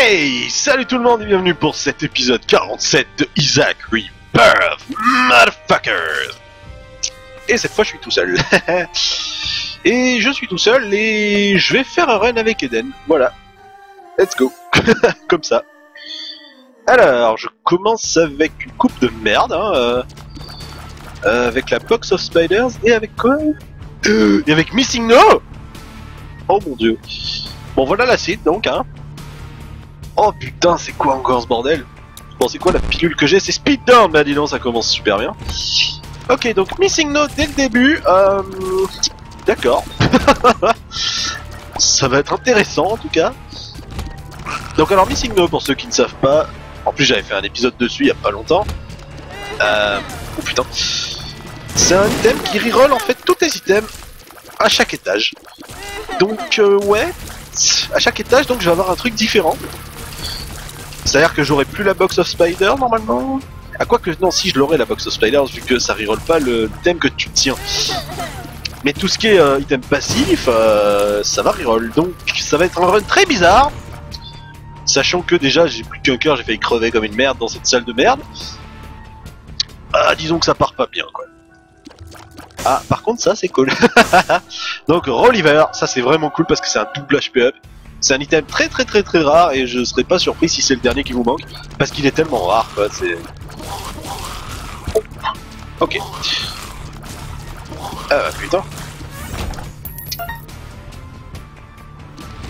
Hey Salut tout le monde et bienvenue pour cet épisode 47 de Isaac Rebirth Motherfuckers Et cette fois je suis tout seul. et je suis tout seul et je vais faire un run avec Eden. Voilà. Let's go. Comme ça. Alors, je commence avec une coupe de merde, hein, euh, euh, avec la Box of Spiders et avec quoi? Et avec Missing No Oh mon dieu. Bon voilà la suite donc, hein. Oh putain, c'est quoi encore ce bordel? Bon, c'est quoi la pilule que j'ai C'est Speed Down Bah dis donc, ça commence super bien. Ok, donc Missing Note dès le début. Euh... D'accord. ça va être intéressant en tout cas. Donc alors Missing Note, pour ceux qui ne savent pas, en plus j'avais fait un épisode dessus il y a pas longtemps. Euh... Oh putain. C'est un item qui reroll en fait tous tes items à chaque étage. Donc euh, ouais, à chaque étage donc je vais avoir un truc différent. C'est-à-dire que j'aurai plus la box of spider normalement À quoi que non, si je l'aurai la box of spiders vu que ça reroll pas le thème que tu tiens. Mais tout ce qui est euh, item passif, euh, ça va reroll. Donc ça va être un run très bizarre. Sachant que déjà j'ai plus qu'un cœur, j'ai failli crever comme une merde dans cette salle de merde. Ah, disons que ça part pas bien quoi. Ah, par contre ça c'est cool. Donc Rolliver, ça c'est vraiment cool parce que c'est un double HP up. C'est un item très très très très rare et je serais pas surpris si c'est le dernier qui vous manque parce qu'il est tellement rare quoi, c'est... Ok. Ah putain.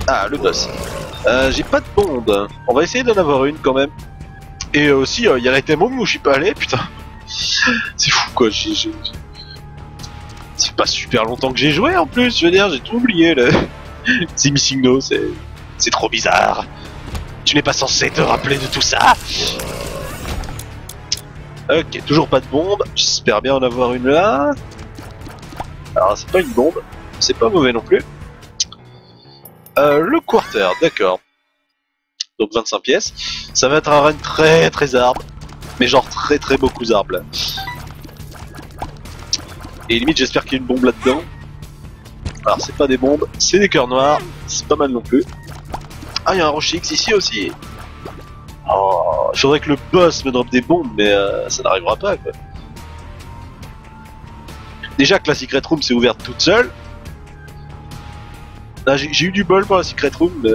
Ah le boss. Euh, j'ai pas de bombe. On va essayer d'en avoir une quand même. Et aussi il y a l'item home où je suis pas allé, putain. C'est fou quoi, j'ai- C'est pas super longtemps que j'ai joué en plus, je veux dire, j'ai tout oublié là. C'est Missing c'est. C'est trop bizarre. Tu n'es pas censé te rappeler de tout ça Ok, toujours pas de bombe. J'espère bien en avoir une là. Alors, c'est pas une bombe. C'est pas mauvais non plus. Euh, le quarter, d'accord. Donc 25 pièces. Ça va être un run très très arbre. Mais genre très très beaucoup arbres. Et limite, j'espère qu'il y a une bombe là-dedans. Alors, c'est pas des bombes, c'est des cœurs noirs. C'est pas mal non plus. Ah, il y a un rocher X ici aussi. Oh, il faudrait que le boss me drop des bombes, mais euh, ça n'arrivera pas quoi. Déjà que la Secret Room s'est ouverte toute seule. Là, J'ai eu du bol pour la Secret Room, mais...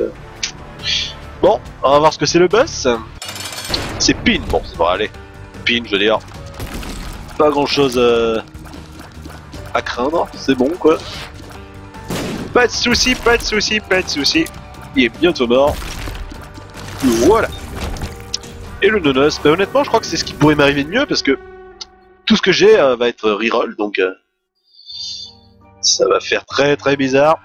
Bon, on va voir ce que c'est le boss. C'est Pin, bon, ça va aller. Pin, je veux dire. Pas grand chose à craindre, c'est bon quoi. Pas de soucis, pas de soucis, pas de soucis. Il est bientôt mort. Voilà. Et le nonos, bah honnêtement, je crois que c'est ce qui pourrait m'arriver de mieux parce que tout ce que j'ai euh, va être reroll, donc euh, ça va faire très très bizarre.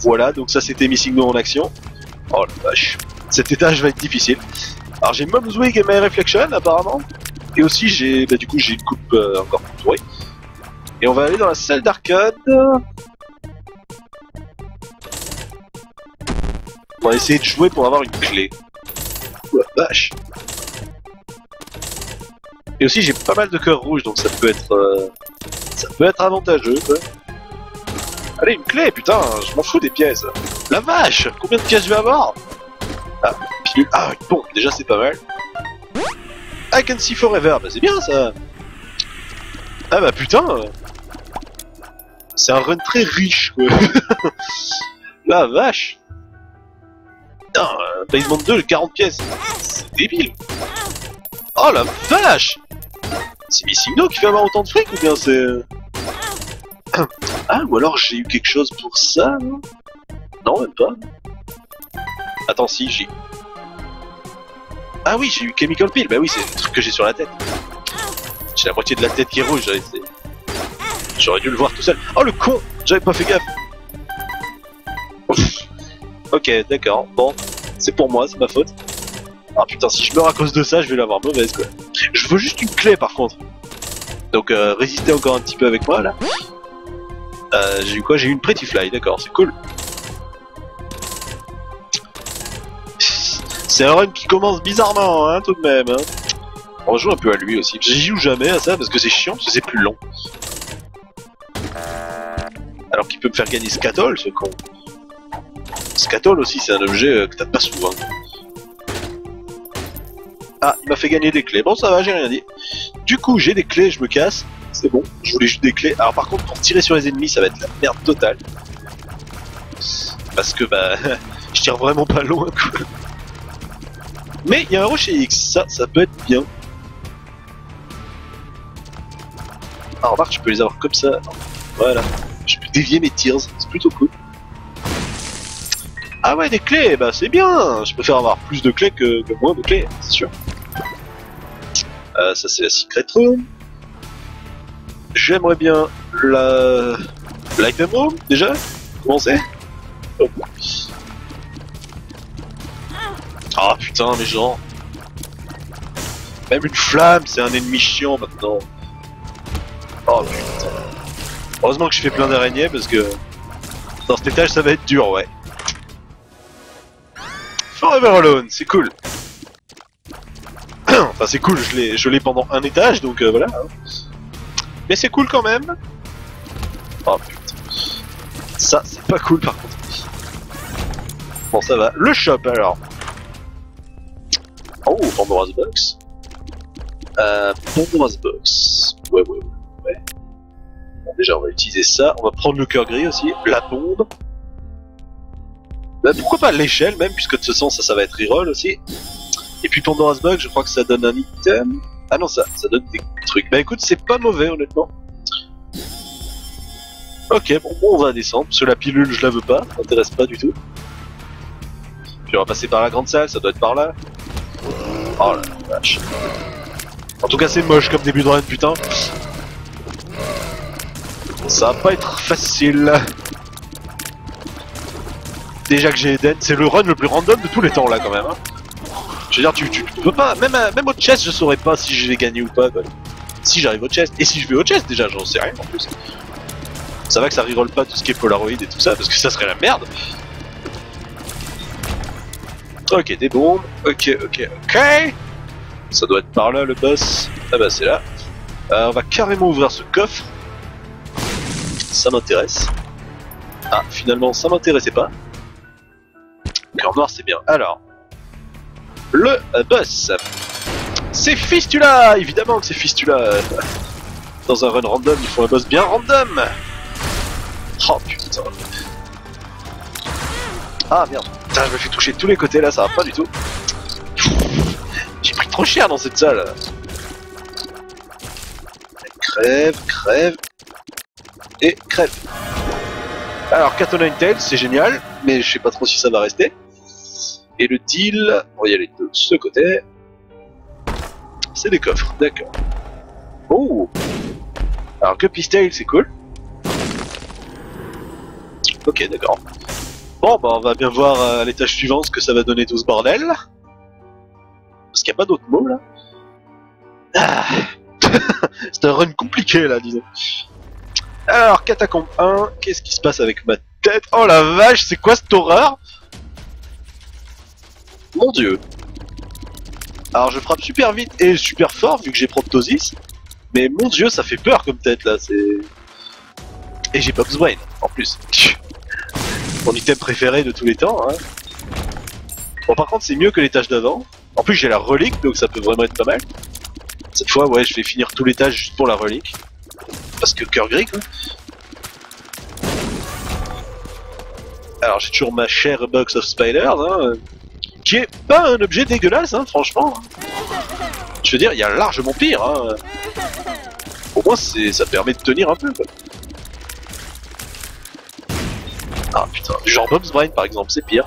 Voilà, donc ça c'était Missing No en action. Oh la vache. Cet étage va être difficile. Alors j'ai Mom's Wig et My Reflection apparemment. Et aussi j'ai bah, du coup j'ai une coupe euh, encore pourrie. Et on va aller dans la salle d'arcade. On va essayer de jouer pour avoir une clé. Oh la vache. Et aussi j'ai pas mal de cœurs rouges donc ça peut être euh, ça peut être avantageux. Allez une clé putain, je m'en fous des pièces. La vache, combien de pièces je vais avoir? Ah, pilule. Ah, une déjà c'est pas mal. I can see forever, bah c'est bien ça. Ah bah putain. C'est un run très riche quoi. La vache. Putain, euh, Basement 2, 40 pièces. C'est débile. Oh la vache. C'est Missing No qui fait avoir autant de fric ou bien c'est... Ah, ou alors j'ai eu quelque chose pour ça, non? Non, même pas. Attends, si, j'ai... Ah oui, j'ai eu Chemical Peel, bah oui, c'est le truc que j'ai sur la tête. J'ai la moitié de la tête qui est rouge, j'aurais dû le voir tout seul. Oh le con J'avais pas fait gaffe. Ok, d'accord, bon. C'est pour moi, c'est ma faute. Ah putain, si je meurs à cause de ça, je vais l'avoir mauvaise quoi. Je veux juste une clé par contre. Donc euh, résistez encore un petit peu avec moi là. Euh, j'ai eu quoi? J'ai eu une Pretty Fly, d'accord, c'est cool. C'est un run qui commence bizarrement, hein, tout de même. Hein. On joue un peu à lui aussi. J'y joue jamais à ça parce que c'est chiant, parce que c'est plus long. Alors qu'il peut me faire gagner Scatol, ce con. Scatol aussi, c'est un objet euh, que t'as pas souvent. Ah, il m'a fait gagner des clés. Bon, ça va, j'ai rien dit. Du coup, j'ai des clés, je me casse. C'est bon, je voulais juste des clés. Alors par contre, pour tirer sur les ennemis, ça va être la merde totale. Parce que, bah, je tire vraiment pas loin, quoi. Mais il y a un rocher X, ça, ça peut être bien. Ah, remarque, je peux les avoir comme ça. Voilà. Je peux dévier mes tirs, c'est plutôt cool. Ah ouais, des clés, bah c'est bien Je préfère avoir plus de clés que, moins de clés, c'est sûr. Euh, ça c'est la secret room. J'aimerais bien la... L'item room, déjà Commencer oh. Ah putain, mais genre... Même une flamme, c'est un ennemi chiant maintenant. Oh putain. Heureusement que je fais plein d'araignées parce que... Dans cet étage, ça va être dur, ouais. Forever Alone, c'est cool. enfin, c'est cool, je l'ai, pendant un étage, donc euh, voilà. Mais c'est cool quand même. Oh putain. Ça, c'est pas cool par contre. Bon, ça va. Le shop alors. Oh, Pandora's Box. Euh, Pandora's Box. Ouais, ouais, ouais. Déjà, on va utiliser ça. On va prendre le cœur gris aussi. La bombe. Bah, pourquoi pas l'échelle même, puisque de ce sens, ça, ça va être reroll aussi. Et puis Pandora's Box, je crois que ça donne un item. Ah non, ça, ça donne des trucs. Bah écoute, c'est pas mauvais honnêtement. Ok, bon, on va descendre, parce la pilule, je la veux pas, ça m'intéresse pas du tout. Puis on va passer par la grande salle, ça doit être par là. Oh la vache. En tout cas, c'est moche comme début de run, putain. Ça va pas être facile. Déjà que j'ai Eden, c'est le run le plus random de tous les temps là quand même. Hein. Je veux dire, tu, peux pas, même, même au chest, je saurais pas si je vais gagner ou pas. Quoi. Si j'arrive au chest, et si je vais au chest déjà, j'en sais rien en plus. Ça va que ça reroll pas tout ce qui est Polaroid et tout ça, parce que ça serait la merde. Ok, des bombes. Ok, ok, ok. Ça doit être par là le boss. Ah bah c'est là. Euh, on va carrément ouvrir ce coffre. Ça m'intéresse. Ah, finalement, ça m'intéressait pas. Cœur noir, c'est bien. Alors, le boss. C'est Fistula Évidemment que c'est Fistula Dans un run random, il faut un boss bien random Oh putain Ah merde Putain, je me fais toucher de tous les côtés là, ça va pas du tout. J'ai pris trop cher dans cette salle Crève, crève Et crève Alors, Katana Tail, c'est génial, mais je sais pas trop si ça va rester. Et le deal, on va y aller de ce côté. C'est des coffres, d'accord. Oh Alors que Tail, c'est cool. Ok, d'accord. Bon, bah on va bien voir euh, à l'étage suivant ce que ça va donner tout ce bordel. Parce qu'il n'y a pas d'autres mots là. Ah. c'est un run compliqué là, disons. Alors, Catacombe 1, qu'est-ce qui se passe avec ma tête? Oh la vache, c'est quoi cette horreur? Mon dieu. Alors je frappe super vite et super fort vu que j'ai Proptosis. Mais mon dieu, ça fait peur comme tête là, c'est... Et j'ai Bob's Wayne en plus. Mon item préféré de tous les temps. Hein. Bon par contre c'est mieux que l'étage d'avant. En plus j'ai la relique donc ça peut vraiment être pas mal. Cette fois ouais je vais finir tout l'étage juste pour la relique. Parce que cœur gris quoi. Alors j'ai toujours ma chère box of spiders. Hein qui est pas un objet dégueulasse, hein, franchement. Je veux dire, il y a largement pire. Hein. Au moins, ça permet de tenir un peu. Ah putain, genre Bob's Brain par exemple, c'est pire.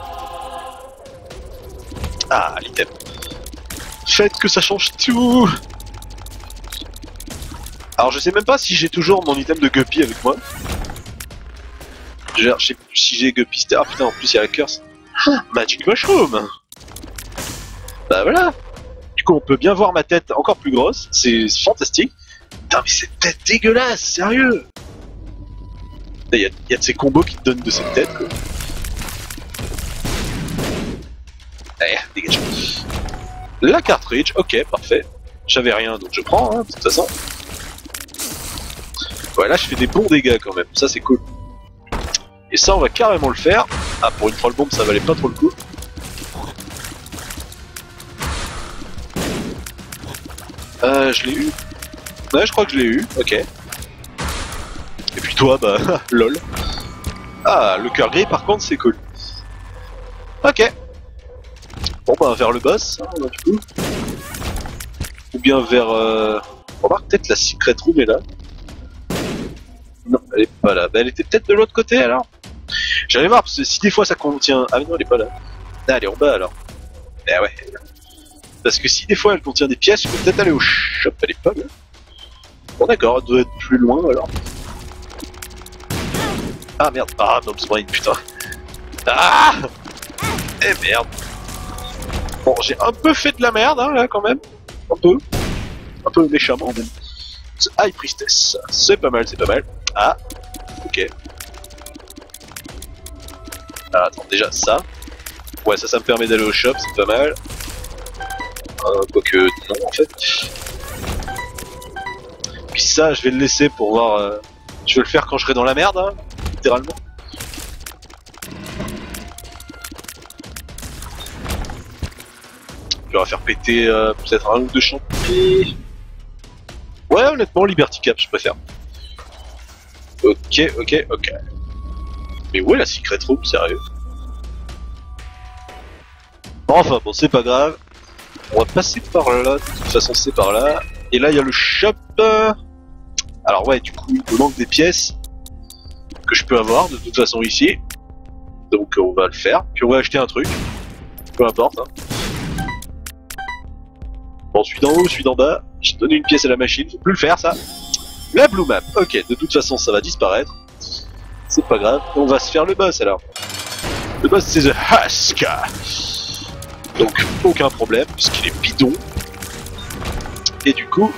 Ah, l'item. Faites que ça change tout Alors je sais même pas si j'ai toujours mon item de Guppy avec moi. Je sais si j'ai Guppy, Ah putain, en plus il y a la curse. Magic Mushroom bah voilà Du coup, on peut bien voir ma tête encore plus grosse, c'est fantastique. Putain, mais cette tête dégueulasse, sérieux Il y, a, de ces combos qui te donnent de cette tête, quoi. Allez, dégage. La cartridge, ok, parfait. J'avais rien, donc je prends, hein, de toute façon. Voilà, je fais des bons dégâts quand même, ça c'est cool. Et ça, on va carrément le faire. Ah, pour une troll bombe, ça valait pas trop le coup. Euh, je l'ai eu. Ouais, je crois que je l'ai eu, ok. Et puis toi, bah, lol. Ah, le cœur gris, par contre, c'est cool. Ok. Bon, bah, vers le boss, hein, du coup. Ou bien vers... Euh... Remarque, peut-être la secret room est là. Non, elle est pas là. Bah, elle était peut-être de l'autre côté, alors J'allais voir, parce que si des fois ça contient... Ah mais non, elle est pas là. Ah, elle est en bas, alors. Eh ouais. Parce que si des fois elle contient des pièces, je peux peut-être aller au shop, elle est pas là. Bon d'accord, elle doit être plus loin, alors. Ah merde, ah Nob's Brain, putain. Ah Eh merde. Bon, j'ai un peu fait de la merde, hein, là, quand même. Un peu. Un peu méchamment, même. High Priestess. C'est pas mal, c'est pas mal. Ah. Ok. Alors attends, déjà ça. Ouais, ça, ça me permet d'aller au shop, c'est pas mal. Euh, quoique non, en fait. Puis ça, je vais le laisser pour voir... Euh... Je vais le faire quand je serai dans la merde, hein, littéralement. Je vais faire péter euh, peut-être un ou deux champignons. Ouais, honnêtement, Liberty Cap, je préfère. Ok, ok, ok. Mais où est la secret room, sérieux? Enfin bon, c'est pas grave. On va passer par là, de toute façon c'est par là. Et là, il y a le shop. Alors ouais, du coup, il me manque des pièces que je peux avoir, de toute façon, ici. Donc on va le faire. Puis on va acheter un truc. Peu importe. Hein. Bon, celui d'en haut, celui d'en bas. J'ai donné une pièce à la machine, faut plus le faire ça. La blue map, ok, de toute façon ça va disparaître. C'est pas grave, on va se faire le boss alors. Le boss c'est The Husk. Donc aucun problème, puisqu'il est bidon. Et du coup,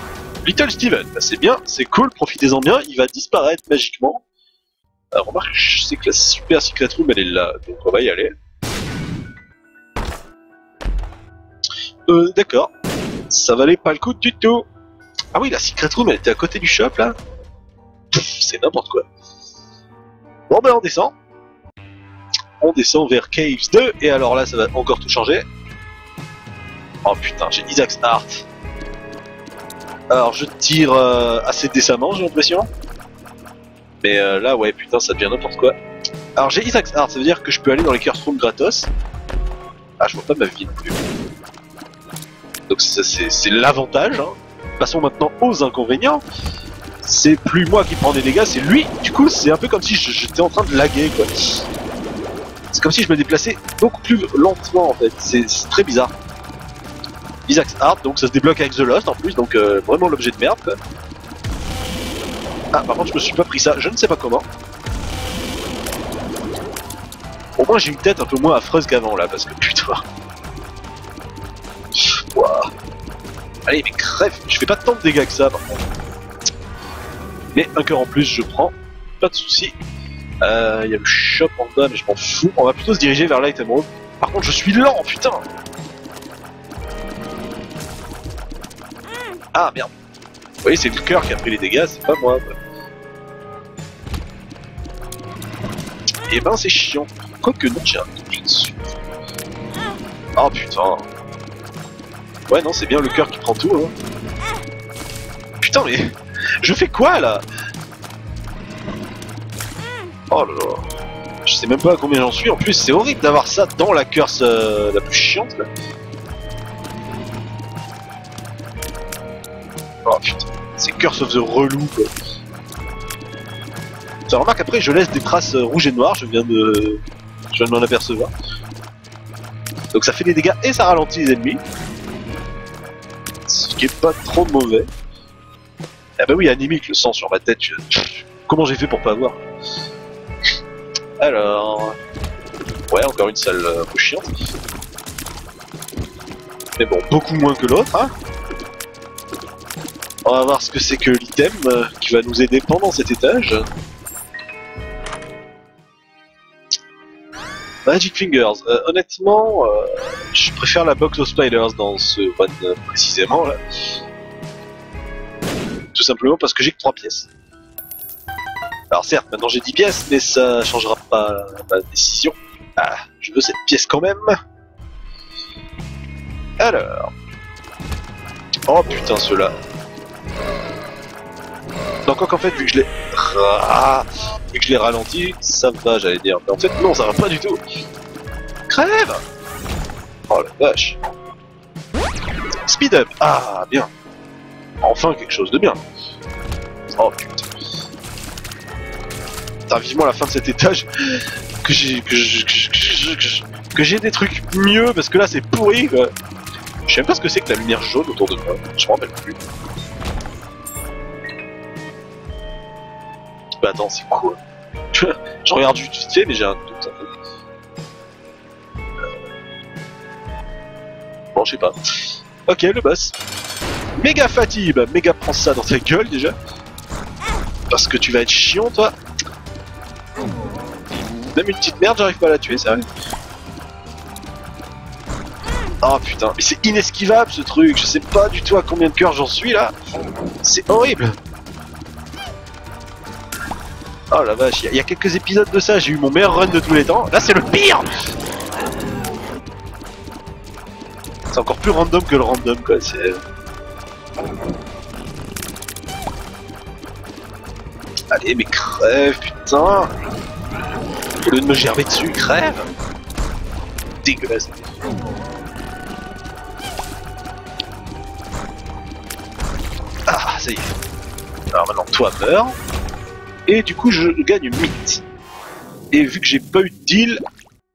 Little Steven, bah, c'est bien, c'est cool, profitez-en bien, il va disparaître magiquement. Alors remarque, je sais que la super secret room elle est là, donc on va y aller. Euh, d'accord. Ça valait pas le coup du tout. Ah oui, la secret room elle était à côté du shop là. C'est n'importe quoi. Bon ben on descend. On descend vers Caves 2 et alors là ça va encore tout changer. Oh putain, j'ai Isaac's Art. Alors je tire euh, assez décemment j'ai l'impression. Mais euh, là ouais putain ça devient n'importe quoi. Alors j'ai Isaac's Art, ça veut dire que je peux aller dans les Curse Rooms gratos. Ah je vois pas ma vie non plus. Donc c'est l'avantage. Hein. Passons maintenant aux inconvénients c'est plus moi qui prends des dégâts, c'est lui. Du coup, c'est un peu comme si j'étais en train de laguer, quoi. C'est comme si je me déplaçais beaucoup plus lentement, en fait. C'est très bizarre. Isaac's Art, donc ça se débloque avec The Lost en plus, donc euh, vraiment l'objet de merde. Ah, par contre, je me suis pas pris ça, je ne sais pas comment. Au moins, j'ai une tête un peu moins affreuse qu'avant, là, parce que putain. Allez, mais crève, je fais pas tant de dégâts que ça, par contre. Mais un cœur en plus, je prends, pas de soucis. Il euh, y a le shop en bas, mais je m'en fous. On va plutôt se diriger vers l'item room. Par contre, je suis lent, putain Ah merde Vous voyez, c'est le cœur qui a pris les dégâts, c'est pas moi. Et eh ben, c'est chiant. Quoique non, j'ai un touché dessus. Oh putain Ouais, non, c'est bien le cœur qui prend tout, hein. Putain, mais je fais quoi là? Oh là là. Je sais même pas à combien j'en suis. En plus, c'est horrible d'avoir ça dans la curse euh, la plus chiante là. Oh putain. C'est Curse of the relou quoi. Ça remarque après, je laisse des traces euh, rouges et noires. Je viens de. Je viens de m'en apercevoir. Donc ça fait des dégâts et ça ralentit les ennemis. Qui est pas trop mauvais. Ah bah oui, animique, le sang sur ma tête. Comment j'ai fait pour pas voir Alors... Ouais, encore une salle euh, chiante. Mais bon, beaucoup moins que l'autre, hein On va voir ce que c'est que l'item euh, qui va nous aider pendant cet étage. Magic Fingers, euh, honnêtement, euh, je préfère la Box of Spiders dans ce run précisément là tout simplement parce que j'ai que 3 pièces. Alors certes, maintenant j'ai 10 pièces, mais ça changera pas ma décision. Ah, je veux cette pièce quand même. Alors. Oh putain, ceux-là. Donc qu'en fait, vu que je l'ai... Ah, vu que je l'ai ralenti, ça va, j'allais dire. Mais en fait, non, ça va pas du tout. Crève Oh la vache. Speed up Ah, bien. Enfin, quelque chose de bien. Oh putain. Putain, vivement la fin de cet étage que j'ai que j'ai que des trucs mieux parce que là c'est pourri. Je sais même pas ce que c'est que la lumière jaune autour de moi. Je m'en rappelle plus. Bah attends, c'est quoi Je regarde vite fait, mais j'ai un doute. Bon, je sais pas. Ok, le boss. Méga fatigue, bah méga prends ça dans ta gueule déjà. Parce que tu vas être chiant toi. Même une petite merde, j'arrive pas à la tuer, sérieux. Oh putain, mais c'est inesquivable ce truc, je sais pas du tout à combien de cœurs j'en suis là. C'est horrible. Oh la vache, il y, a quelques épisodes de ça, j'ai eu mon meilleur run de tous les temps. Là c'est le pire C'est encore plus random que le random quoi, c'est... Allez mais crève putain Au lieu de me gerber dessus, crève Dégueulasse Ah, ça y est. Alors maintenant, toi meurs. Et du coup, je gagne 8. Et vu que j'ai pas eu de deal,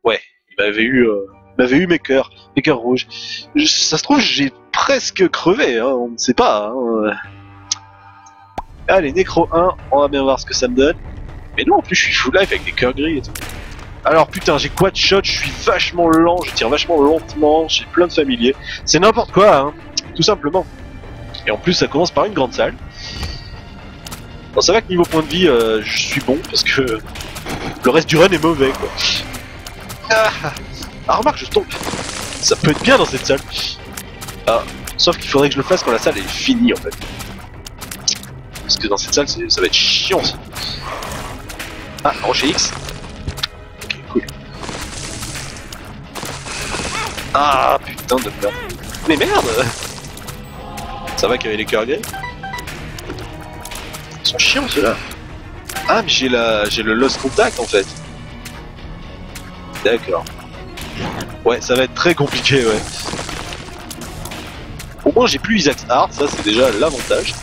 ouais, il m'avait eu, euh, m'avait eu mes cœurs, mes cœurs rouges. ça se trouve, j'ai presque crevé, hein, on ne sait pas. Hein. Allez, Necro 1, on va bien voir ce que ça me donne. Mais non, en plus, je suis full life avec des cœurs gris et tout. Alors putain, j'ai quoi de shot, je suis vachement lent, je tire vachement lentement, j'ai plein de familiers. C'est n'importe quoi, hein, tout simplement. Et en plus, ça commence par une grande salle. Bon, ça va que niveau point de vie, euh, je suis bon parce que le reste du run est mauvais quoi. Ah, ah remarque, je tombe. Ça peut être bien dans cette salle. Ah, sauf qu'il faudrait que je le fasse quand la salle est finie en fait. Parce que dans cette salle, ça va être chiant ça. Ah, rocher X. Ok, cool. Ah, putain de merde. Mais merde ça va qu'il y avait les cœurs gris Ils sont chiants ceux-là. Ah mais j'ai la j'ai le lost contact en fait. D'accord. Ouais, ça va être très compliqué, ouais. Au moins j'ai plus Isaac Art, ça c'est déjà l'avantage.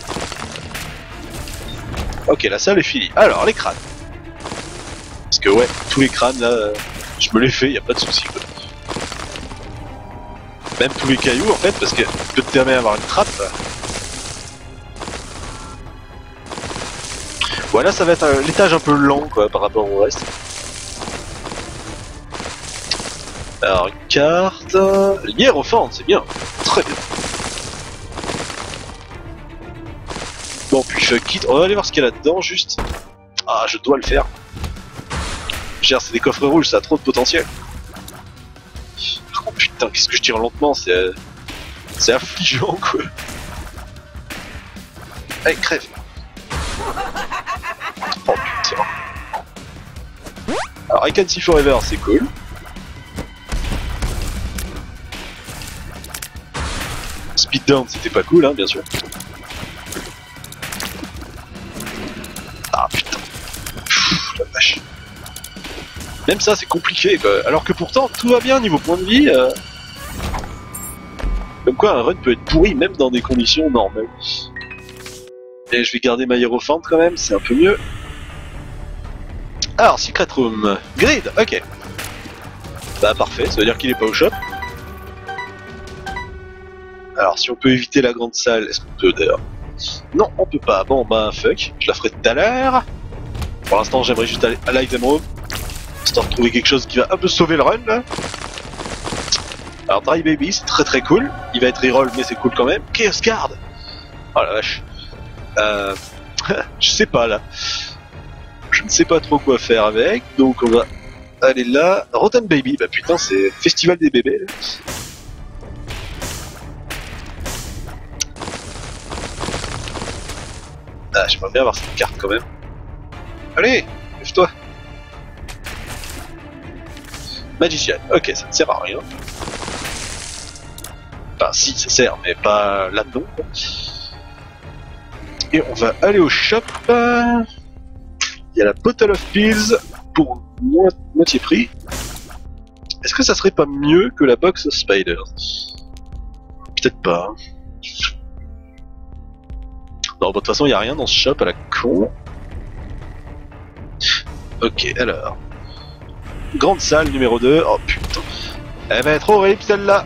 Ok, la salle est finie. Alors, les crânes. Parce que ouais, tous les crânes là, je me les fais, y a pas de souci. Même tous les cailloux en fait, parce que peut te permettre d'avoir une trappe. Voilà, ça va être l'étage un peu lent quoi par rapport au reste. Alors une carte, hiérophante, c'est bien, très bien. Bon puis je quitte, on va aller voir ce qu'il y a là-dedans juste. Ah je dois le faire. Gère c'est des coffres rouges, ça a trop de potentiel. Oh putain, qu'est-ce que je tire lentement, c'est... C'est affligeant quoi. Allez, crève I Can See Forever, c'est cool. Speed Down, c'était pas cool, hein, bien sûr. Ah putain. la vache. Même ça, c'est compliqué. Alors que pourtant, tout va bien niveau point de vie. Euh. Comme quoi, un run peut être pourri même dans des conditions normales. Et je vais garder ma hiérophante quand même, c'est un peu mieux. Alors, Secret Room. Grid, ok. Bah parfait, ça veut dire qu'il est pas au shop. Alors, si on peut éviter la grande salle, est-ce qu'on peut d'ailleurs? Non, on peut pas. Bon, bah fuck, je la ferai tout à l'heure. Pour l'instant, j'aimerais juste aller à l'item room. Histoire de trouver quelque chose qui va un peu sauver le run là. Alors, Dry Baby, c'est très très cool. Il va être reroll, mais c'est cool quand même. Chaos Guard Oh la vache. Euh, je sais pas là. Je ne sais pas trop quoi faire avec, donc on va aller là. Rotten Baby, bah putain, c'est Festival des bébés. Ah, j'aimerais bien avoir cette carte quand même. Allez, lève-toi. Magician. Ok, ça ne sert à rien. Enfin, si, ça sert, mais pas là-dedans. Et on va aller au shop. Il y a la Bottle of Pills pour mo moitié prix. Est-ce que ça serait pas mieux que la Box of Spiders? Peut-être pas. hein. Non, de toute façon, il n'y a rien dans ce shop à la con. Ok, alors. Grande salle numéro 2. Oh putain. Elle va être horrible celle-là.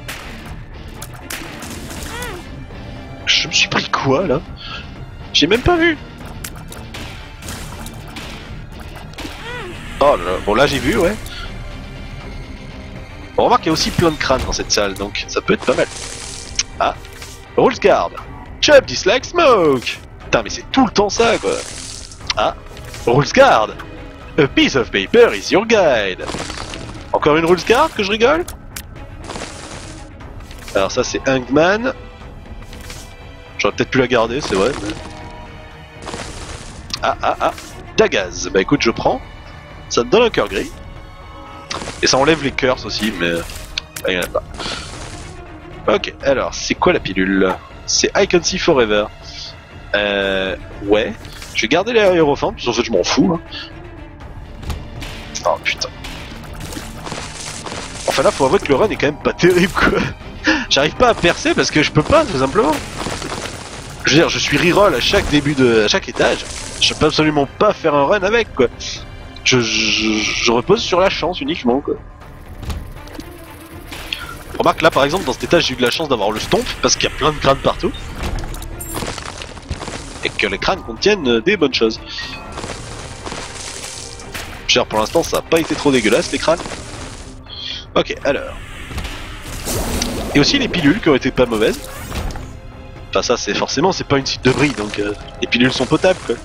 Je me suis pris quoi là? J'ai même pas vu. Oh là. Bon là j'ai vu, ouais. On remarque qu'il y a aussi plein de crânes dans cette salle, donc ça peut être pas mal. Ah. Rules card. Chubb dislike smoke. Putain mais c'est tout le temps ça quoi. Ah. Rules card. A piece of paper is your guide. Encore une rules card que je rigole? Alors ça c'est Hangman. J'aurais peut-être pu la garder, c'est vrai. Ah ah ah. Dagaz. Bah écoute, je prends. Ça donne un cœur gris. Et ça enlève les curses aussi, mais... Ah, il y en a pas. Ok, alors, c'est quoi la pilule? C'est I Can See Forever. Euh... Ouais. Je vais garder aérophants, parce qu'en fait je m'en fous. hein. Oh putain. Enfin là, faut avouer que le run est quand même pas terrible quoi. J'arrive pas à percer parce que je peux pas, tout simplement. Je veux dire, je suis reroll à chaque début de, à chaque étage. Je peux absolument pas faire un run avec quoi. Je, repose sur la chance uniquement quoi. Remarque là par exemple dans cet étage j'ai eu de la chance d'avoir le stomp parce qu'il y a plein de crânes partout. Et que les crânes contiennent euh, des bonnes choses. Dire, pour l'instant ça a pas été trop dégueulasse les crânes. Ok alors. Et aussi les pilules qui ont été pas mauvaises. Enfin ça c'est forcément c'est pas une suite de bris donc euh, les pilules sont potables quoi.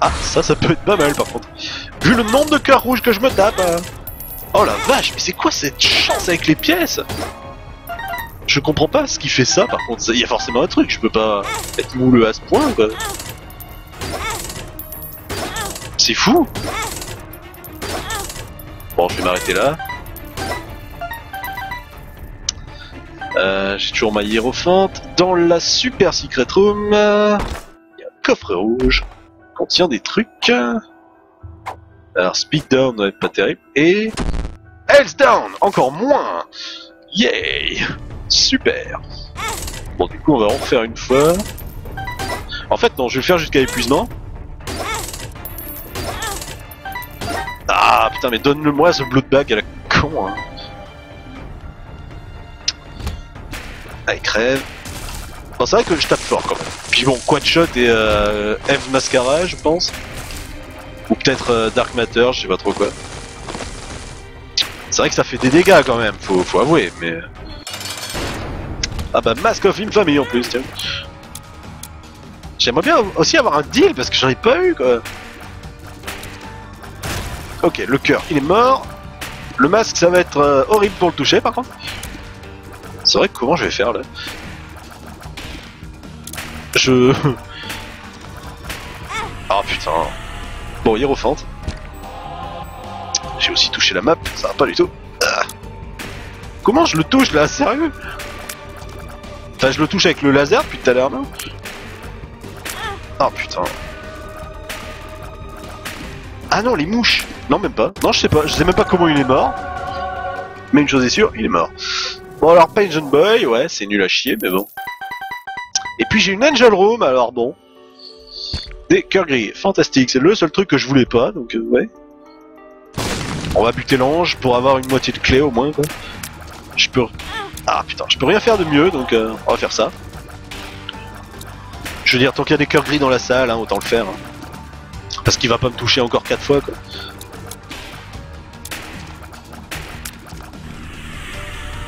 Ah ça ça peut être pas mal par contre. Vu le nombre de cœurs rouges que je me tape. hein. Oh la vache mais c'est quoi cette chance avec les pièces? Je comprends pas ce qui fait ça par contre. Il y a forcément un truc. Je peux pas être mouleux à ce point. C'est fou. Bon je vais m'arrêter là. Euh, J'ai toujours ma hiérophante. Dans la super secret room, euh, il y a un coffre rouge. Contient des trucs. Alors speed down ouais, pas terrible. Et Hells down encore moins. Yay, super. Bon du coup on va en refaire une fois. En fait non, je vais le faire jusqu'à épuisement. Ah putain mais donne-le-moi ce bloodbag à la con. Hein. Allez, crève. C'est vrai que je tape fort quand même. Puis bon, Quad Shot et euh, Eve Mascara, je pense. Ou peut-être euh, Dark Matter, je sais pas trop quoi. C'est vrai que ça fait des dégâts quand même, faut, avouer, mais. Ah bah, Mask of Infamy en plus, tiens. J'aimerais bien aussi avoir un deal parce que j'en ai pas eu quoi. Ok, le cœur, il est mort. Le masque, ça va être euh, horrible pour le toucher par contre. C'est vrai que comment je vais faire là? Je... Ah putain. Bon, Hierophante. J'ai aussi touché la map, ça va pas du tout. Ah. Comment je le touche là Sérieux? Enfin, je le touche avec le laser depuis tout à l'heure, non Oh putain. Ah non, les mouches Non, même pas. Non, je sais pas. Je sais même pas comment il est mort. Mais une chose est sûre, il est mort. Bon alors Pension Boy, ouais, c'est nul à chier, mais bon. Et puis j'ai une Angel Room, alors bon. Des cœurs gris, fantastique, c'est le seul truc que je voulais pas, donc euh, ouais. On va buter l'ange pour avoir une moitié de clé au moins, quoi. Je peux... Ah putain, je peux rien faire de mieux, donc euh, on va faire ça. Je veux dire, tant qu'il y a des cœurs gris dans la salle, hein, autant le faire. hein. Parce qu'il va pas me toucher encore quatre fois, quoi.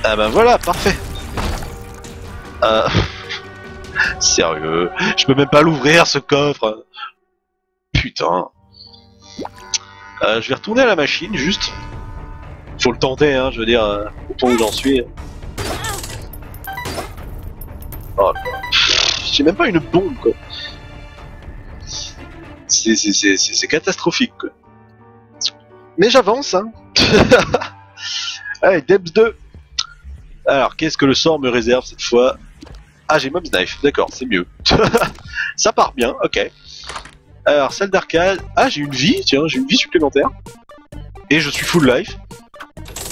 Ah ben voilà, parfait. Euh... Sérieux, je peux même pas l'ouvrir ce coffre. Putain. Euh, je vais retourner à la machine juste. Faut le tenter, hein, je veux dire, euh, au point où j'en suis. Oh. J'ai même pas une bombe quoi. C'est catastrophique quoi. Mais j'avance, hein. Allez, Debs 2. Alors, qu'est-ce que le sort me réserve cette fois? Ah, j'ai Mob's Knife, d'accord, c'est mieux. Ça part bien, ok. Alors, salle d'arcade. Ah, j'ai une vie, tiens, j'ai une vie supplémentaire. Et je suis full life.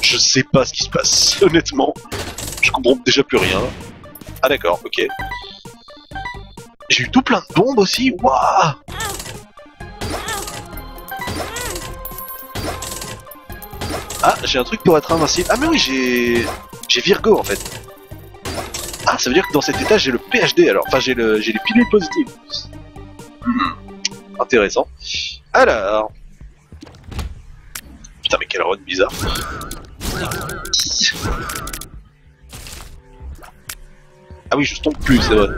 Je sais pas ce qui se passe, honnêtement. Je comprends déjà plus rien. Ah d'accord, ok. J'ai eu tout plein de bombes aussi, waouh Ah, j'ai un truc pour être invincible. Ah mais oui, j'ai... J'ai Virgo en fait. Ah, ça veut dire que dans cet état, j'ai le PhD alors. Enfin, j'ai le... j'ai les pilules positives. Hmm. Intéressant. Alors... Putain, mais quelle run bizarre. Ah oui, je tombe plus, c'est vrai.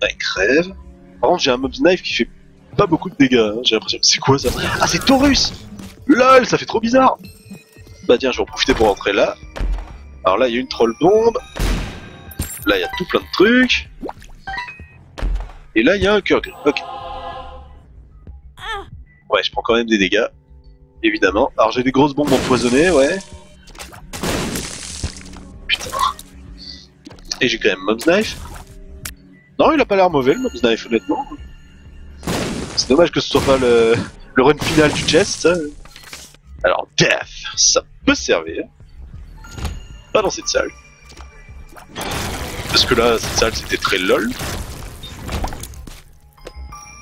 Ah, il crève. Par contre, j'ai un Mob's Knife qui fait pas beaucoup de dégâts, hein, j'ai l'impression. C'est quoi ça? Ah, c'est Taurus LOL, ça fait trop bizarre Bah tiens, je vais en profiter pour rentrer là. Alors là, il y a une troll bombe. Là, il y a tout plein de trucs. Et là, il y a un cœur Ok. Ouais, je prends quand même des dégâts. Évidemment. Alors j'ai des grosses bombes empoisonnées, ouais. Putain. Et j'ai quand même Mob's Knife. Non, il a pas l'air mauvais le Mob's Knife, honnêtement. C'est dommage que ce soit pas le, le run final du chest. Alors, Death, ça peut servir. Pas dans cette salle. Parce que là, cette salle, c'était très lol.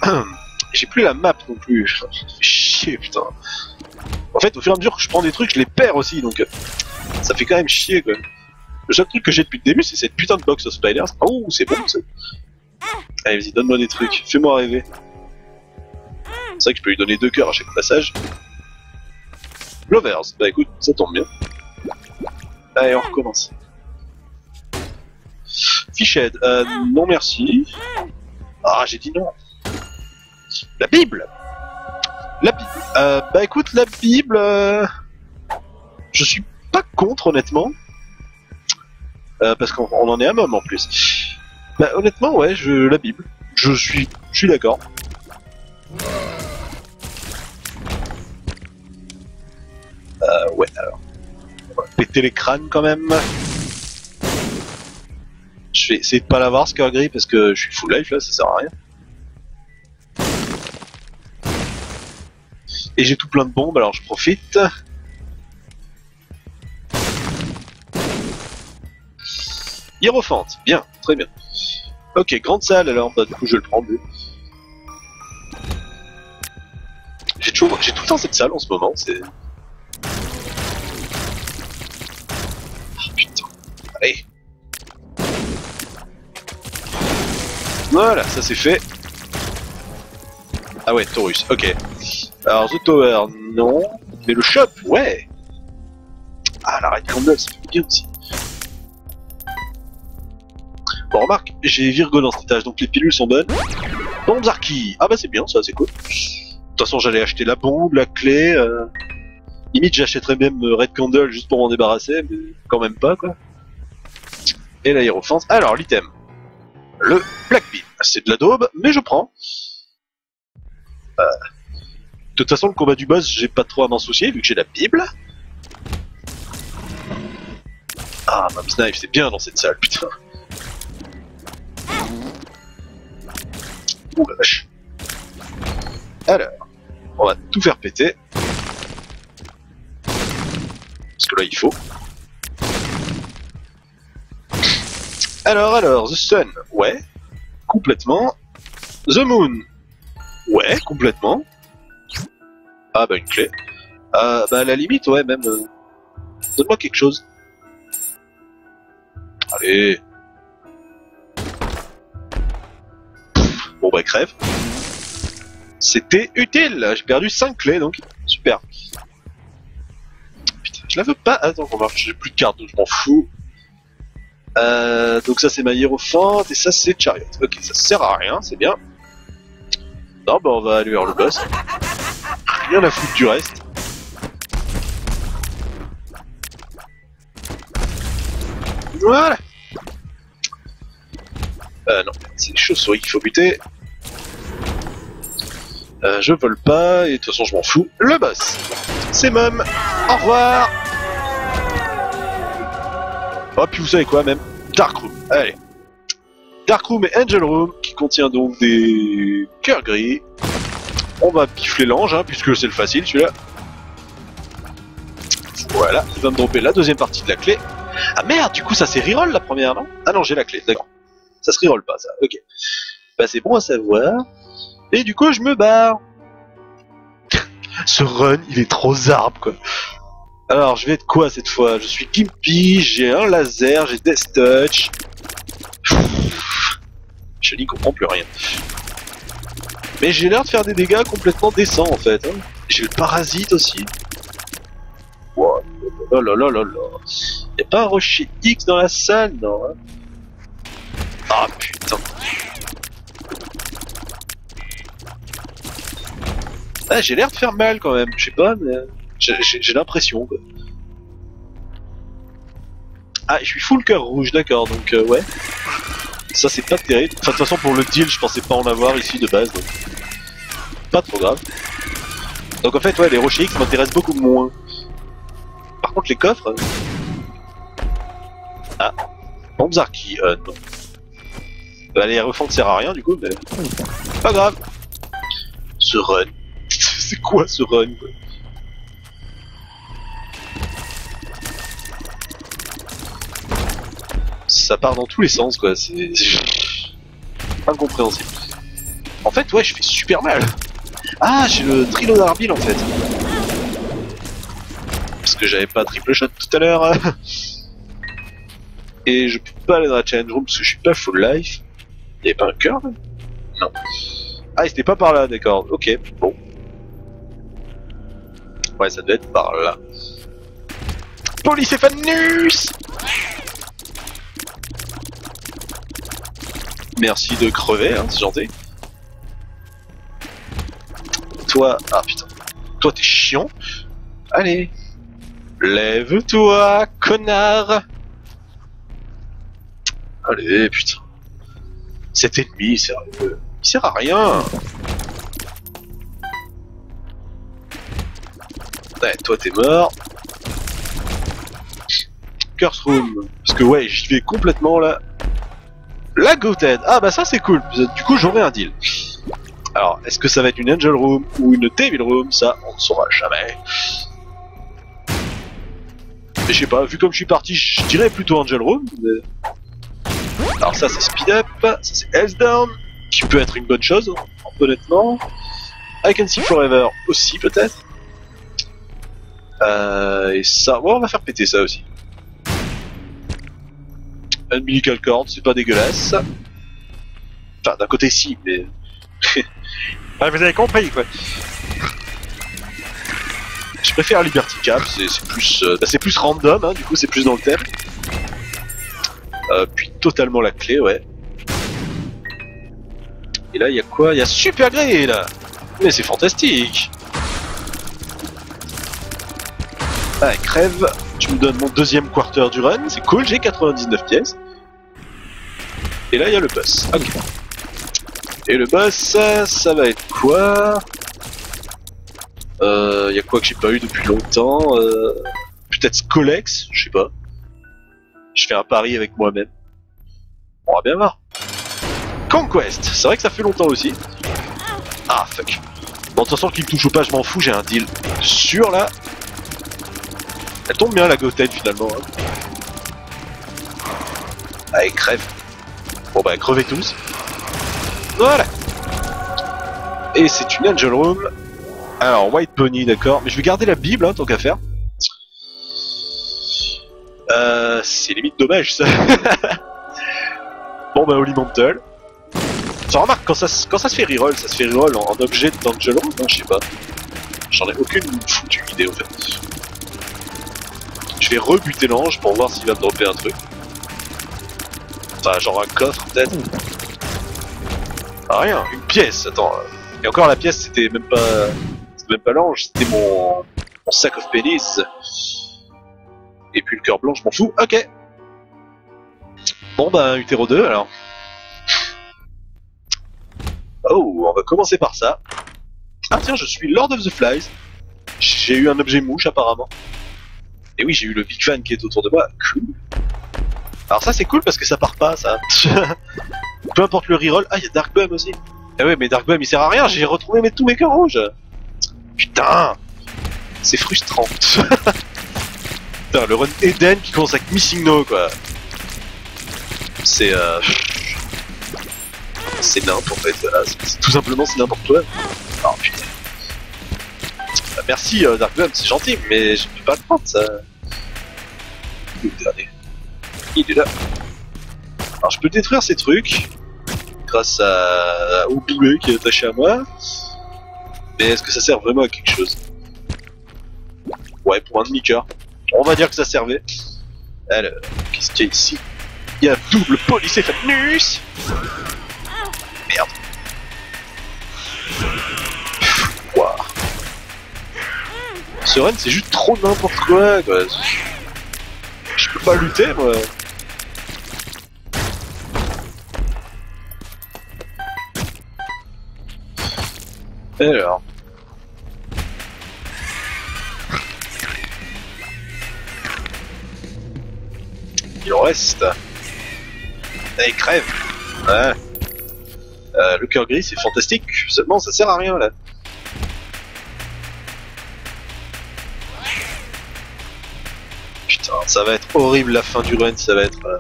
J'ai plus la map non plus. Chier, putain. En fait, au fur et à mesure que je prends des trucs, je les perds aussi, donc euh, ça fait quand même chier, quoi. Le seul truc que j'ai depuis le début, c'est cette putain de box of spiders. Oh, c'est bon, ça. Allez, vas-y, donne-moi des trucs. Fais-moi rêver. C'est vrai que je peux lui donner deux cœurs à chaque passage. Lovers, bah écoute, ça tombe bien. Allez, on recommence. Fishhead, euh, non merci. Ah, j'ai dit non. La Bible La Bible. Euh, bah écoute, la Bible... Euh, je suis pas contre, honnêtement. Euh, parce qu'on en est un homme en plus. Bah honnêtement, ouais, je, la Bible. Je suis, je suis d'accord. Euh, ouais, alors. Péter les quand même. Je vais essayer de pas l'avoir, ce cœur gris, parce que je suis full life là, ça sert à rien. Et j'ai tout plein de bombes, alors je profite. Hierophante, bien, très bien. Ok, grande salle alors, bah du coup je le prendre. J'ai toujours, tout le temps cette salle en ce moment, c'est... Voilà, ça c'est fait. Ah ouais, Taurus, ok. Alors, The Tower, non. Mais le shop, ouais Ah, la Red Candle, ça fait bien aussi. Bon, remarque, j'ai Virgo dans cet étage, donc les pilules sont bonnes. Bombes Arki Ah bah c'est bien, ça, c'est cool. De toute façon, j'allais acheter la bombe, la clé... Euh... Limite, j'achèterais même Red Candle juste pour m'en débarrasser, mais quand même pas, quoi. Et l'aérophance. Alors, l'item. Le Black Beam. C'est de la daube, mais je prends. Euh... De toute façon, le combat du boss, j'ai pas trop à m'en soucier, vu que j'ai la Bible. Ah, Mob's Knife, c'est bien dans cette salle, putain. Ouh la vache. Alors, on va tout faire péter. Parce que là, il faut. Alors, alors, The Sun, ouais, complètement. The Moon, ouais, complètement. Ah bah une clé. Euh, bah à la limite, ouais, même... Euh... Donne-moi quelque chose. Allez. Bon bah crève. C'était utile J'ai perdu 5 clés donc. Super. Putain, je la veux pas. Attends, remarque, j'ai plus de cartes donc je m'en fous. Euh, donc ça c'est ma hiérophante et ça c'est chariot. Ok, ça sert à rien, c'est bien. Non bah on va aller vers le boss. Rien à foutre du reste. Voilà Euh non, c'est les chauves-souris qu'il faut buter. Euh, je vole pas, et de toute façon je m'en fous. Le boss C'est Mum Au revoir Oh, puis vous savez quoi même? Dark Room, allez Dark Room et Angel Room, qui contient donc des cœurs gris. On va pifler l'ange, hein, puisque c'est le facile celui-là. Voilà, il va me dropper la deuxième partie de la clé. Ah merde, du coup ça c'est reroll la première, non? Ah non, j'ai la clé, d'accord. Ça se reroll pas, ça, ok. Bah c'est bon à savoir. Et du coup, je me barre. Ce run, il est trop zarbe, quoi. Alors, je vais être quoi cette fois? Je suis Gimpy, j'ai un laser, j'ai Death Touch. Je n'y comprends plus rien. Mais j'ai l'air de faire des dégâts complètement décents en fait. Hein. J'ai le parasite aussi. Oh là là là là. Y'a pas un rocher X dans la salle, non hein Ah putain. Ah, j'ai l'air de faire mal quand même, je sais pas, mais j'ai l'impression. Ah, je suis full cœur rouge, d'accord, donc euh, ouais. Ça c'est pas terrible. Enfin, de toute façon, pour le deal, je pensais pas en avoir ici de base, donc pas trop grave. Donc en fait, ouais, les rochers X m'intéressent beaucoup moins. Par contre, les coffres. Euh, ah, qui, euh, non. Bah, les refondre sert à rien du coup, mais. Pas grave. Ce run. c'est quoi ce run quoi? Ça part dans tous les sens, quoi. C'est incompréhensible. En fait, ouais, je fais super mal. Ah, j'ai le trilo d'arbile en fait. Parce que j'avais pas triple shot tout à l'heure. Et je peux pas aller dans la challenge room parce que je suis pas full life. Y'avait pas un cœur Non. Ah, il était pas par là, d'accord. Ok, bon. Ouais, ça devait être par là. Polycéphanus Merci de crever, hein, c'est gentil. Toi, ah putain, toi t'es chiant. Allez, lève-toi, connard. Allez, putain. Cet ennemi, sérieux, il sert à rien. Ouais, toi t'es mort. Curse Room. Parce que ouais, j'y vais complètement là. La Goated Ah bah ça c'est cool, du coup j'aurai un deal. Alors, est-ce que ça va être une Angel Room ou une Devil Room? Ça, on ne saura jamais. Mais je sais pas, vu comme je suis parti, je dirais plutôt Angel Room. Alors ça c'est Speed Up, ça c'est Health Down, qui peut être une bonne chose, honnêtement. I Can See Forever aussi peut-être. Euh, et ça, ouais on va faire péter ça aussi umbilical cord, c'est pas dégueulasse. Enfin, d'un côté si, mais... vous avez compris, quoi. Je préfère Liberty Cap, c'est plus, euh, bah, c'est plus random, hein, du coup c'est plus dans le thème. Euh, puis totalement la clé, ouais. Et là, il y a quoi? Il y a Super là Mais c'est fantastique Ah, crève Tu me donnes mon deuxième quarter du run, c'est cool, j'ai 99 pièces. Et là, il y a le boss. Ok. Et le boss, ça, va être quoi? Euh, il y a quoi que j'ai pas eu depuis longtemps? Euh, Peut-être Scolex, je sais pas. Je fais un pari avec moi-même. On va bien voir. Conquest, c'est vrai que ça fait longtemps aussi. Ah fuck. Bon, de toute façon, qu'il me touche ou pas, je m'en fous, j'ai un deal sûr là. Elle tombe bien la Gothène finalement. Hein. Allez, crève. Bon bah crevez tous. Voilà Et c'est une Angel Room. Alors, White Pony, d'accord. Mais je vais garder la Bible, hein, tant qu'à faire. Euh, c'est limite dommage, ça. bon bah, Holy Mantle. Ça remarque, quand ça, quand ça se fait reroll, ça se fait reroll en, objet d'Angel Room, hein, je sais pas. J'en ai aucune foutue idée, en fait. Je vais rebuter l'ange pour voir s'il va me dropper un truc. Enfin, genre un coffre peut-être. Ah, rien, une pièce, attends. Et encore la pièce, c'était même pas. C'était même pas l'ange, c'était mon... mon sac of pénis. Et puis le cœur blanc, je m'en fous. Ok. Bon bah, Utero 2 alors. Oh, on va commencer par ça. Ah tiens, je suis Lord of the Flies. J'ai eu un objet mouche apparemment. Et oui, j'ai eu le Big Fan qui est autour de moi. Cool. Alors ça c'est cool parce que ça part pas ça. Peu importe le reroll. Ah, il y a Dark Bum aussi. Ah ouais, mais Dark Bum il sert à rien, j'ai retrouvé mes, tous mes cœurs rouges. Putain C'est frustrant. Putain, le run Eden qui commence avec Missing No quoi. C'est euh... C'est n'importe en fait, tout simplement c'est n'importe quoi. Oh putain. Bah, merci euh, Dark Bum, c'est gentil, mais je peux pas le prendre ça. Il est là. Alors je peux détruire ces trucs grâce à... au boulet qui est attaché à moi. Mais est-ce que ça sert vraiment à quelque chose? Ouais, pour un demi-cœur. On va dire que ça servait. Alors, qu'est-ce qu'il y a ici? Il y a double polycéphalus Merde. Ouah. Ce run, c'est juste trop n'importe quoi, quoi. Je peux pas lutter, moi. Il reste. Allez, crève. Ouais. Euh, le cœur gris, c'est fantastique. Seulement, ça sert à rien, là. Putain, ça va être horrible la fin du run, ça va être... euh,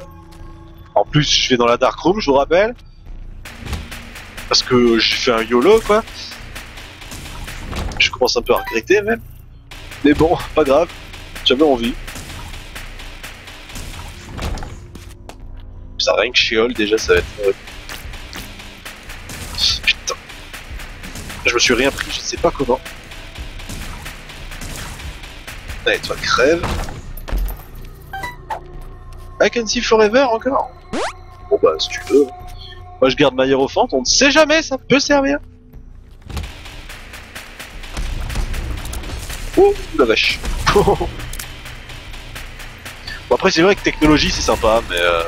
En plus, je vais dans la Dark Room, je vous rappelle. Parce que j'ai fait un YOLO, quoi. Commence un peu à regretter, même. Mais bon, pas grave. J'avais envie. Ça rien que Sheol, déjà, ça va être... horrible. Putain. Je me suis rien pris, je sais pas comment. Allez, toi, crève. I can see forever encore Bon bah, si tu veux. Moi, je garde ma hiérophante, on ne sait jamais, ça peut servir. La vache. bon, après, c'est vrai que technologie, c'est sympa, mais... Euh...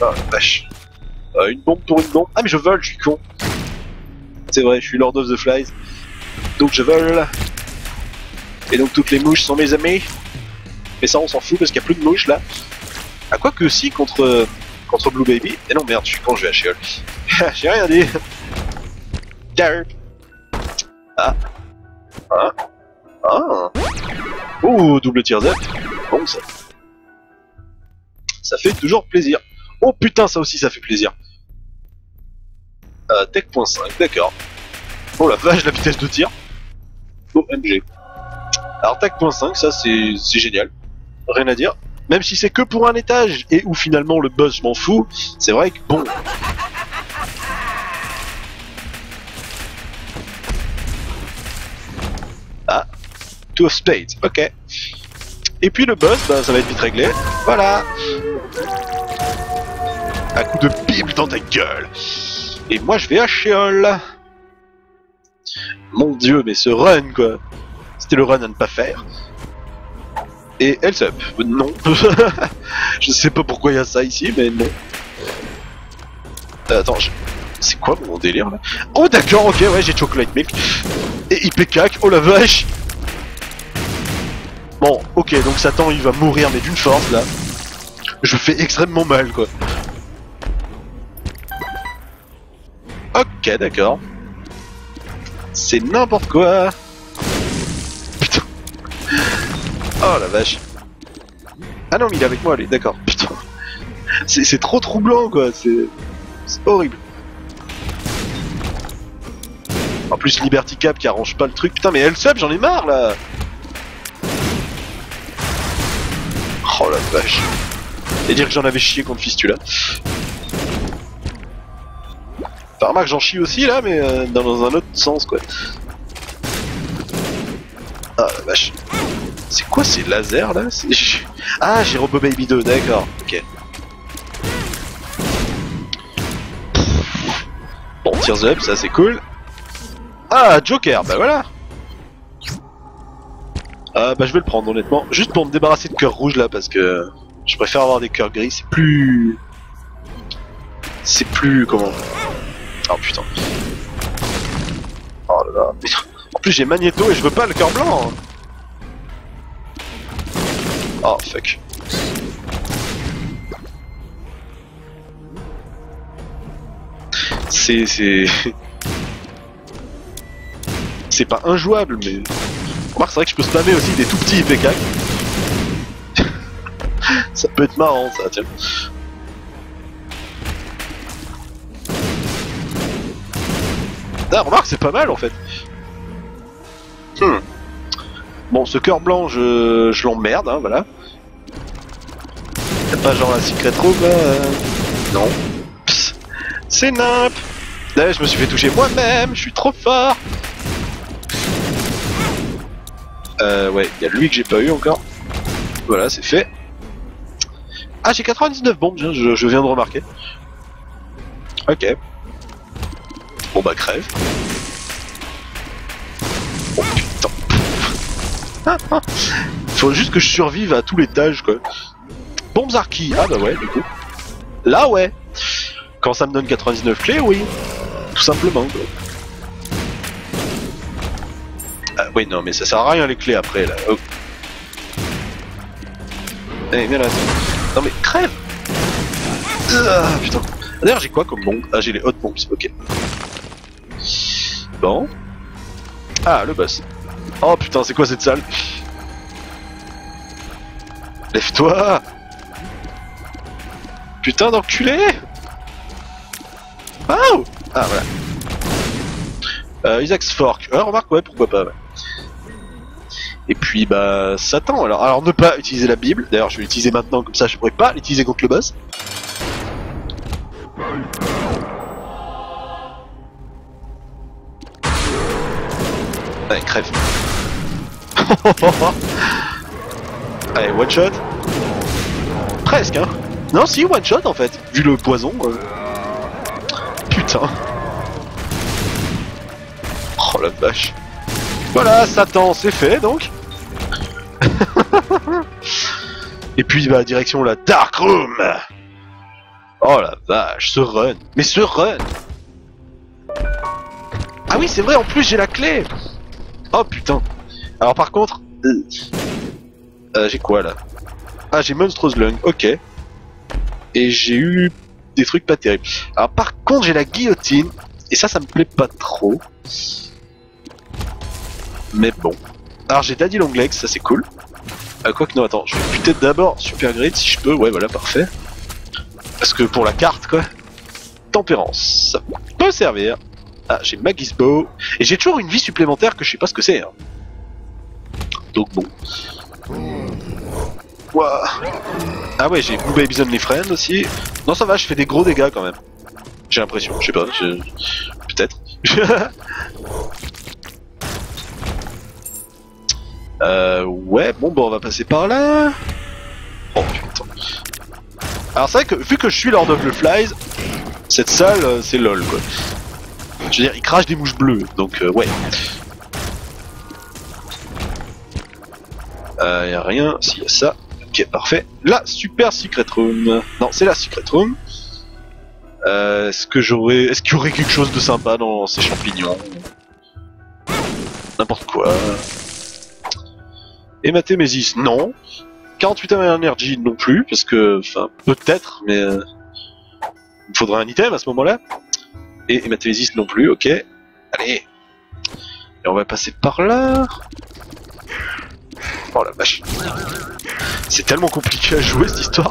Ah, la vache. Euh, une bombe pour une bombe. Ah, mais je vole, je suis con. C'est vrai, je suis Lord of the Flies. Donc je vole. Et donc toutes les mouches sont mes amis. Mais ça, on s'en fout parce qu'il n'y a plus de mouches là. À quoi que si contre, contre Blue Baby. Et non, merde, je suis con, je vais à. J'ai rien dit. Derp. Ah. Ah. Ah. Ouh, double tears up. Bon, ça. Fait toujours plaisir. Oh putain, ça aussi, ça fait plaisir. Euh, Tech.5, d'accord. Oh la vache, la vitesse de tir. OMG. Alors Tech.5, ça c'est c'est génial. Rien à dire. Même si c'est que pour un étage et où finalement le boss m'en fous, c'est vrai que bon. Two of spades, ok. Et puis le boss, bah, ça va être vite réglé. Voilà. Un coup de bible dans ta gueule. Et moi je vais à Sheol. Mon dieu, mais ce run quoi. C'était le run à ne pas faire. Et Health Up, non. je sais pas pourquoi il y a ça ici, mais non. Euh, attends, c'est quoi mon délire là? Oh d'accord, ok, ouais, j'ai Chocolate Milk. Et IPK, oh la vache Bon, ok, donc Satan il va mourir, mais d'une force là. Je fais extrêmement mal quoi. Ok, d'accord. C'est n'importe quoi. Putain. Oh la vache. Ah non, mais il est avec moi, lui, d'accord. Putain. C'est trop troublant, quoi. C'est horrible. En plus, Liberty Cap qui arrange pas le truc. Putain, mais Elsub, j'en ai marre, là. Vache. Et dire que j'en avais chié contre Fistula. Enfin, remarque, j'en chie aussi, là, mais euh, dans, un autre sens, quoi. Ah la vache. C'est quoi ces lasers là? Ah, j'ai Robo Baby 2, d'accord, ok. Bon, Tears Up, ça c'est cool. Ah, Joker, bah voilà Ah, bah je vais le prendre honnêtement, juste pour me débarrasser de cœurs rouges là, parce que je préfère avoir des cœurs gris, c'est plus... C'est plus... comment? Oh putain. Oh là là. En plus j'ai Magneto et je veux pas le cœur blanc. Oh fuck. C'est c'est c'est pas injouable mais remarque c'est vrai que je peux spammer aussi des tout petits IPK. ça peut être marrant ça tiens. Ah, remarque, c'est pas mal en fait. Hmm. Bon, ce cœur blanc, je, je l'emmerde, hein, voilà. Y'a pas genre la secret room euh, Non. C'est nimp Là, je me suis fait toucher moi-même, je suis trop fort Euh, ouais, y'a lui que j'ai pas eu encore. Voilà, c'est fait. Ah, j'ai 99 bombes, je, viens de remarquer. Ok. Bon bah crève. Oh putain. Faut juste que je survive à tout l'étage quoi. Bombes Arki, ah bah ouais du coup. Là ouais. Quand ça me donne 99 clés, oui. Tout simplement quoi. Oui non mais ça sert à rien les clés après là. Oh. Eh viens là. Non mais crève Ah putain. D'ailleurs j'ai quoi comme bombe? Ah j'ai les hot bombs, ok. Bon. Ah, le boss. Oh putain, c'est quoi cette salle? Lève-toi Putain d'enculé Oh Ah, voilà. Euh, Isaac's Fork. Ah, remarque, ouais, pourquoi pas, ouais. Et puis, bah, Satan, alors. Ne pas utiliser la Bible. D'ailleurs, je vais l'utiliser maintenant, comme ça, je pourrais pas l'utiliser contre le boss. Allez, crève. Allez, one shot. Presque, hein. Non, si, one shot en fait, vu le poison. euh. Putain. Oh la vache. Voilà, Satan, c'est fait donc. Et puis, bah, direction la Dark Room. Oh la vache, ce run. Mais ce run. Ah oui, c'est vrai, en plus j'ai la clé. Oh putain. Alors par contre, euh, euh, j'ai quoi là? Ah, j'ai Monstrous Lung, ok. Et j'ai eu des trucs pas terribles. Alors par contre, j'ai la guillotine, et ça, ça me plaît pas trop. Mais bon. Alors j'ai Daddy Longlegs, ça c'est cool. Euh, quoi que non, attends, je vais peut-être d'abord Super Grid si je peux, ouais voilà, parfait. Parce que pour la carte, quoi. Tempérance, ça peut servir. Ah, j'ai Magisbo. Et j'ai toujours une vie supplémentaire que je sais pas ce que c'est. Hein. Donc bon. Ouah. Ah ouais, j'ai Blue Babies Only Friend aussi. Non, ça va, je fais des gros dégâts quand même. J'ai l'impression, je sais pas. Peut-être. euh, ouais, bon, bon, on va passer par là. Oh putain. Alors c'est vrai que vu que je suis Lord of the Flies, cette salle, euh, c'est lol quoi. Je veux dire, il crache des mouches bleues, donc euh, ouais. Euh, y a rien, si y a ça. Ok, parfait. La super secret room. Non, c'est la secret room. Euh, est-ce que j'aurais, est-ce qu'il y aurait quelque chose de sympa dans ces champignons? N'importe quoi. Hématémésis, non. 48 énergie non plus, parce que, enfin, peut-être, mais euh, il me faudrait un item à ce moment-là. Et hématémésis non plus, ok. Allez. Et on va passer par là. Oh la vache. C'est tellement compliqué à jouer cette histoire.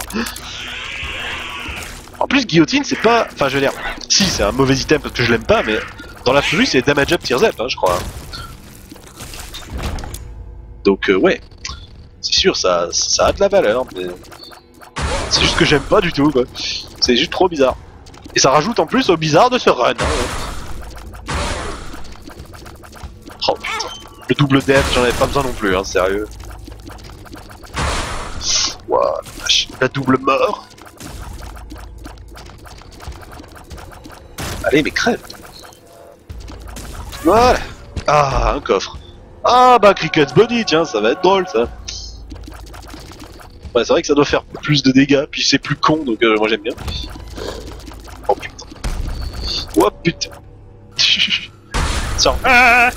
En plus, guillotine, c'est pas. Enfin, je veux dire. Si, c'est un mauvais item parce que je l'aime pas, mais dans l'absolu, c'est damage up tier zep, hein, je crois. Donc, euh, ouais. C'est sûr, ça, a de la valeur, mais. C'est juste que j'aime pas du tout, quoi. C'est juste trop bizarre. Et ça rajoute en plus au bizarre de ce run. hein. Oh putain. Le double death, j'en avais pas besoin non plus, hein, sérieux. La. La double mort. Allez, mais crève. Voilà. Ah, un coffre. Ah, bah, Cricket's Body, tiens, ça va être drôle, ça. Ouais, c'est vrai que ça doit faire plus de dégâts, puis c'est plus con, donc euh, moi j'aime bien. Oh putain. Oh putain. Tiens. Ah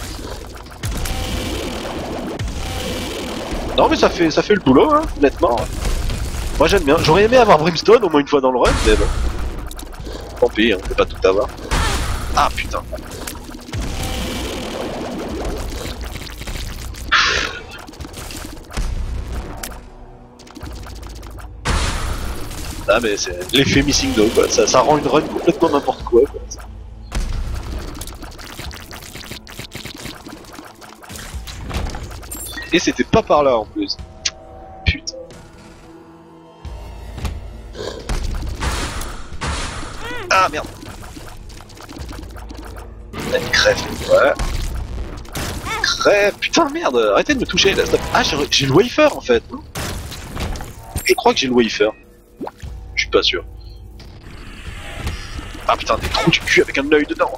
non mais ça fait ça fait le boulot, hein, honnêtement. Moi j'aime bien. J'aurais aimé avoir Brimstone au moins une fois dans le run, mais bon. Tant pis, on peut pas tout avoir. Ah putain. Ah mais c'est l'effet Missing No quoi, ça, ça rend une run complètement n'importe quoi. quoi. Et c'était pas par là en plus. Putain. Ah merde. Elle crève, ouais. Crève, putain merde, arrêtez de me toucher là, stop. Ah j'ai le wafer en fait. Je crois que j'ai le wafer. Suis pas sûr. Ah putain, des trous du cul avec un œil dedans.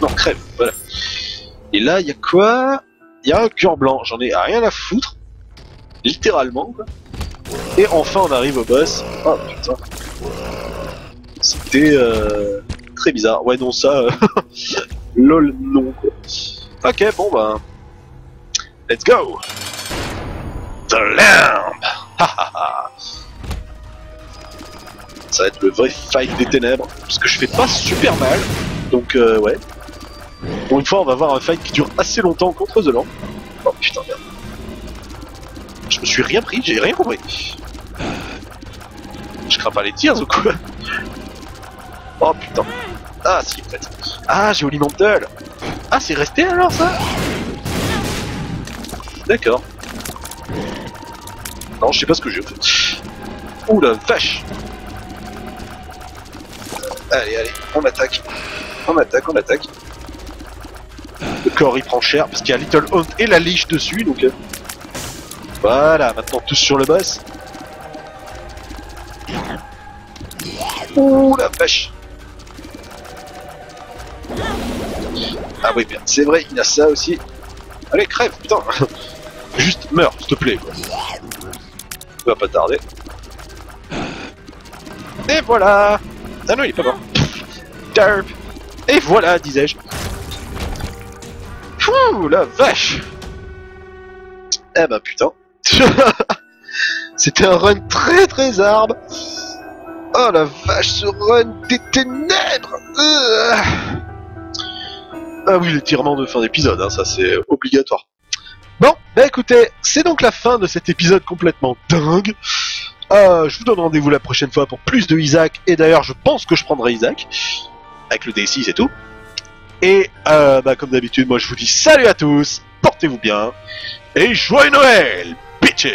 Non, crève, voilà. Et là, il y a quoi? Il y a un cœur blanc, j'en ai rien à foutre. Littéralement, quoi. Et enfin, on arrive au boss. Oh putain. C'était euh, très bizarre. Ouais, non, ça. euh, Lol, non, quoi. Ok, bon, bah. Let's go! The Lamb! Ha, ha, ha. Ça va être le vrai fight des ténèbres. Parce que je fais pas super mal. Donc, euh, ouais. Pour une fois, on va avoir un fight qui dure assez longtemps contre Lamb. Oh putain, merde. Je me suis rien pris, j'ai rien compris. Je crains pas les tirs ou quoi? Oh putain. Ah si, peut-être. Ah, j'ai Holy Mantle. Ah, c'est resté alors ça? D'accord. Non, je sais pas ce que j'ai fait. Ouh la vache Allez, allez, on attaque. On attaque, on attaque. Le corps il prend cher parce qu'il y a Little Hunt et la liche dessus donc. euh, Voilà, maintenant tous sur le boss. Ouh la vache Ah oui, bien, c'est vrai, il y a ça aussi. Allez, crève, putain Juste meurs, s'il te plaît, quoi. Va pas tarder. Et voilà Ah non, il est pas mort. Et voilà, disais-je. Ouh, la vache Eh ben putain. C'était un run très très arbre. Oh la vache, ce run des ténèbres Euh. Ah oui, l'étirement de fin d'épisode, hein, ça c'est obligatoire. Bon, bah écoutez, c'est donc la fin de cet épisode complètement dingue. Euh, je vous donne rendez-vous la prochaine fois pour plus de Isaac, et d'ailleurs je pense que je prendrai Isaac, avec le D6 et tout. Et euh, bah, comme d'habitude, moi je vous dis salut à tous, portez-vous bien, et joyeux Noël, bitches